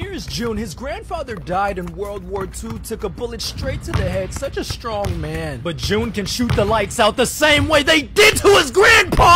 Here's June. His grandfather died in World War II, took a bullet straight to the head. Such a strong man. But June can shoot the lights out the same way they did to his grandpa